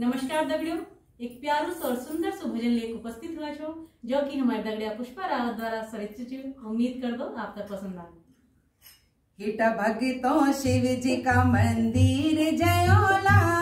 નમસ્કાર दगड़ियों એક પ્યારું સો और सुंदर सो भजन लेकर उपस्थित हुआ छो, जो कि हमारे दगड़िया पुष्पा रावत द्वारा स्वरचित उम्मीद कर दो आपका पसंद आए हिट भगतों शिव जी का मंदिर जयोला।